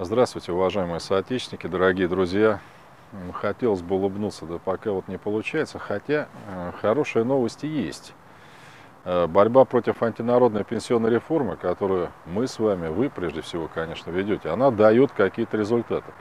Здравствуйте, уважаемые соотечественники, дорогие друзья. Хотелось бы улыбнуться, да пока вот не получается, хотя э, хорошие новости есть. Э, борьба против антинародной пенсионной реформы, которую мы с вами, вы прежде всего, конечно, ведете, она дает какие-то результаты.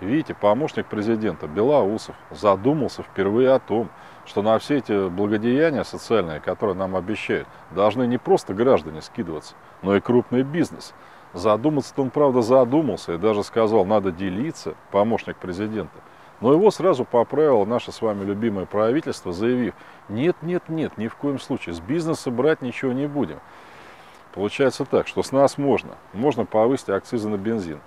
Видите, помощник президента Белоусов задумался впервые о том, что на все эти благодеяния социальные, которые нам обещают, должны не просто граждане скидываться, но и крупный бизнес – Задуматься-то он, правда, задумался и даже сказал, надо делиться, помощник президента. Но его сразу поправило наше с вами любимое правительство, заявив, нет, нет, нет, ни в коем случае, с бизнеса брать ничего не будем. Получается так, что с нас можно. Можно повысить акцизы на бензин,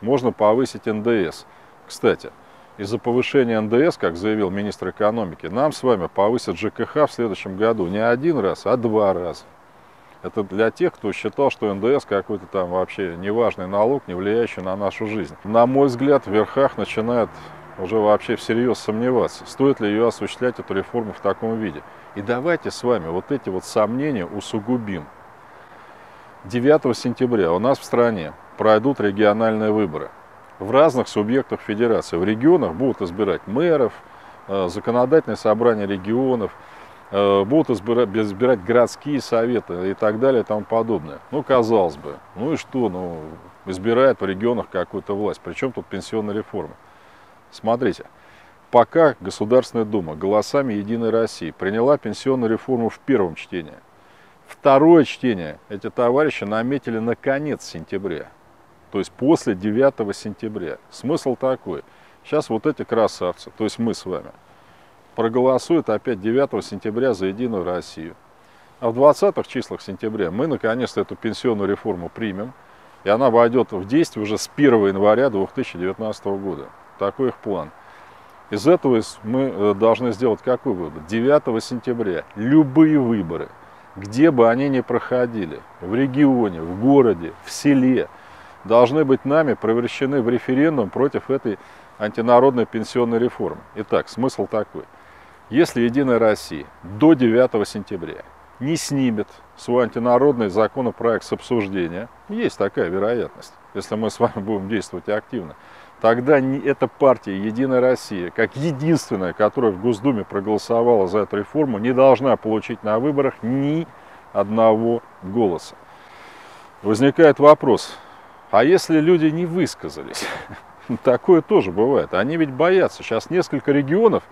можно повысить НДС. Кстати, из-за повышения НДС, как заявил министр экономики, нам с вами повысят ЖКХ в следующем году не один раз, а два раза. Это для тех, кто считал, что НДС какой-то там вообще неважный налог, не влияющий на нашу жизнь. На мой взгляд, в верхах начинают уже вообще всерьез сомневаться, стоит ли ее осуществлять, эту реформу в таком виде. И давайте с вами вот эти вот сомнения усугубим. 9 сентября у нас в стране пройдут региональные выборы. В разных субъектах федерации, в регионах будут избирать мэров, э, законодательное собрание регионов, будут избирать, избирать городские советы и так далее и тому подобное. Ну, казалось бы, ну и что, ну, избирает в регионах какую-то власть. Причем тут пенсионная реформа? Смотрите, пока Государственная Дума голосами Единой России приняла пенсионную реформу в первом чтении, второе чтение эти товарищи наметили на конец сентября, то есть после 9 сентября. Смысл такой, сейчас вот эти красавцы, то есть мы с вами – проголосуют опять 9 сентября за Единую Россию. А в 20-х числах сентября мы наконец-то эту пенсионную реформу примем, и она войдет в действие уже с 1 января 2019 года. Такой их план. Из этого мы э, должны сделать какой вывод? 9 сентября любые выборы, где бы они ни проходили, в регионе, в городе, в селе, должны быть нами превращены в референдум против этой антинародной пенсионной реформы. Итак, смысл такой – если Единая Россия до 9 сентября не снимет свой антинародный законопроект с обсуждения, есть такая вероятность, если мы с вами будем действовать активно, тогда эта партия Единая Россия, как единственная, которая в Госдуме проголосовала за эту реформу, не должна получить на выборах ни одного голоса. Возникает вопрос, а если люди не высказались? Такое тоже бывает. Они ведь боятся. Сейчас несколько регионов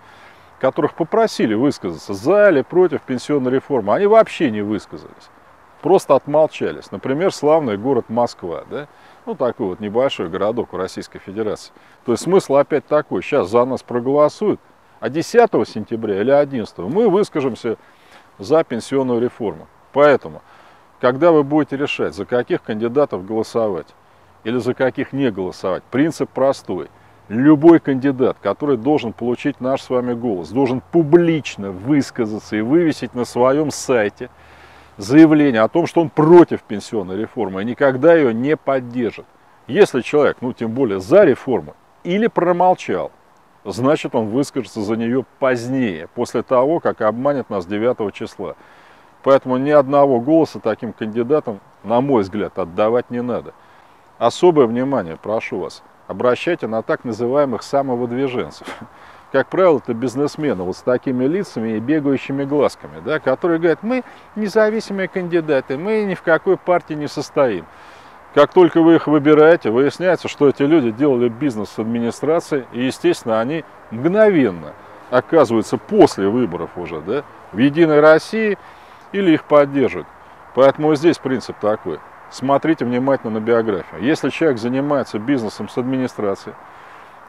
которых попросили высказаться за или против пенсионной реформы, они вообще не высказались. Просто отмолчались. Например, славный город Москва, да? ну такой вот небольшой городок в Российской Федерации. То есть смысл опять такой, сейчас за нас проголосуют, а 10 сентября или 11 мы выскажемся за пенсионную реформу. Поэтому, когда вы будете решать, за каких кандидатов голосовать или за каких не голосовать, принцип простой – любой кандидат, который должен получить наш с вами голос, должен публично высказаться и вывесить на своем сайте заявление о том, что он против пенсионной реформы и никогда ее не поддержит. Если человек, ну тем более за реформу, или промолчал, значит он выскажется за нее позднее, после того, как обманет нас 9 числа. Поэтому ни одного голоса таким кандидатам, на мой взгляд, отдавать не надо. Особое внимание, прошу вас, обращайте на так называемых самовыдвиженцев. Как правило, это бизнесмены вот с такими лицами и бегающими глазками, да, которые говорят, мы независимые кандидаты, мы ни в какой партии не состоим. Как только вы их выбираете, выясняется, что эти люди делали бизнес с администрацией, и, естественно, они мгновенно оказываются после выборов уже да, в Единой России или их поддерживают. Поэтому здесь принцип такой – смотрите внимательно на биографию. Если человек занимается бизнесом с администрацией,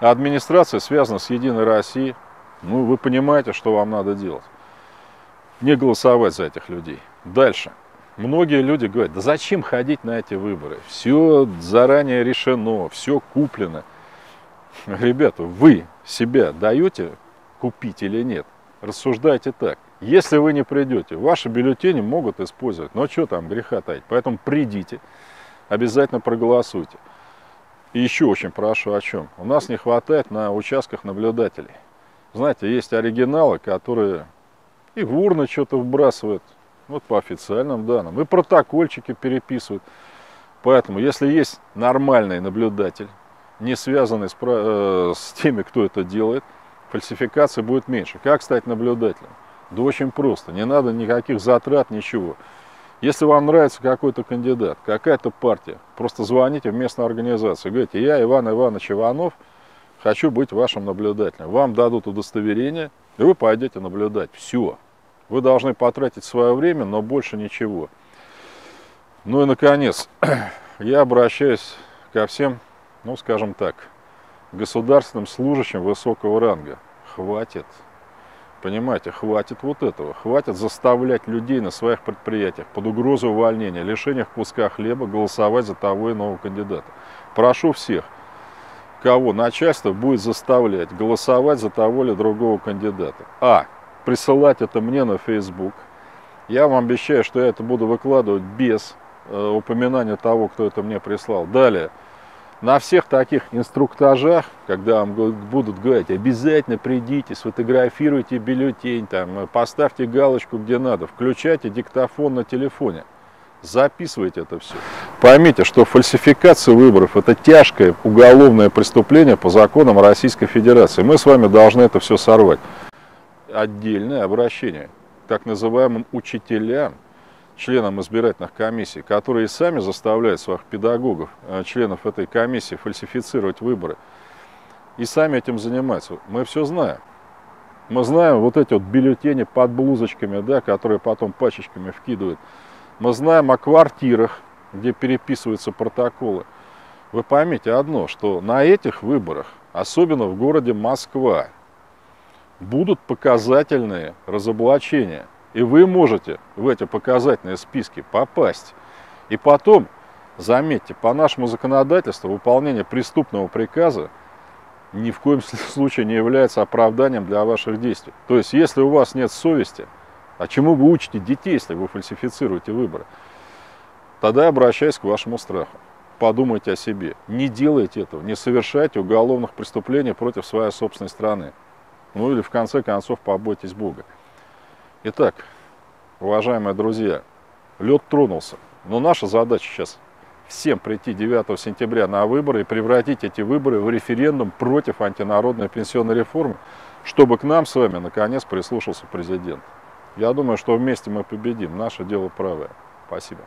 а администрация связана с Единой Россией, ну, вы понимаете, что вам надо делать. Не голосовать за этих людей. Дальше. Многие люди говорят, да зачем ходить на эти выборы? Все заранее решено, все куплено. Ребята, вы себя даете купить или нет? Рассуждайте так. Если вы не придете, ваши бюллетени могут использовать. Но что там греха таить? Поэтому придите, обязательно проголосуйте. И еще очень прошу о чем. У нас не хватает на участках наблюдателей. Знаете, есть оригиналы, которые и в урны что-то вбрасывают, вот по официальным данным, и протокольчики переписывают. Поэтому, если есть нормальный наблюдатель, не связанный с, э, с теми, кто это делает, фальсификации будет меньше. Как стать наблюдателем? Да очень просто, не надо никаких затрат, ничего. Если вам нравится какой-то кандидат, какая-то партия, просто звоните в местную организацию, говорите, я Иван Иванович Иванов, хочу быть вашим наблюдателем. Вам дадут удостоверение, и вы пойдете наблюдать. Все. Вы должны потратить свое время, но больше ничего. Ну и наконец, я обращаюсь ко всем, ну скажем так, государственным служащим высокого ранга. Хватит. Понимаете, хватит вот этого. Хватит заставлять людей на своих предприятиях под угрозу увольнения, лишениях куска хлеба голосовать за того иного кандидата. Прошу всех, кого начальство будет заставлять голосовать за того или другого кандидата. А. Присылать это мне на Facebook. Я вам обещаю, что я это буду выкладывать без э, упоминания того, кто это мне прислал. Далее. На всех таких инструктажах, когда вам будут говорить, обязательно придите, сфотографируйте бюллетень, там, поставьте галочку где надо, включайте диктофон на телефоне, записывайте это все. Поймите, что фальсификация выборов это тяжкое уголовное преступление по законам Российской Федерации. Мы с вами должны это все сорвать. Отдельное обращение к так называемым учителям, членам избирательных комиссий, которые сами заставляют своих педагогов, э, членов этой комиссии, фальсифицировать выборы, и сами этим занимаются. Мы все знаем. Мы знаем вот эти вот бюллетени под блузочками, да, которые потом пачечками вкидывают. Мы знаем о квартирах, где переписываются протоколы. Вы поймите одно, что на этих выборах, особенно в городе Москва, будут показательные разоблачения – и вы можете в эти показательные списки попасть. И потом, заметьте, по нашему законодательству выполнение преступного приказа ни в коем случае не является оправданием для ваших действий. То есть, если у вас нет совести, а чему вы учите детей, если вы фальсифицируете выборы? Тогда обращаюсь к вашему страху. Подумайте о себе. Не делайте этого, не совершайте уголовных преступлений против своей собственной страны. Ну или в конце концов побойтесь Бога. Итак, уважаемые друзья, лед тронулся. Но наша задача сейчас всем прийти 9 сентября на выборы и превратить эти выборы в референдум против антинародной пенсионной реформы, чтобы к нам с вами наконец прислушался президент. Я думаю, что вместе мы победим. Наше дело правое. Спасибо.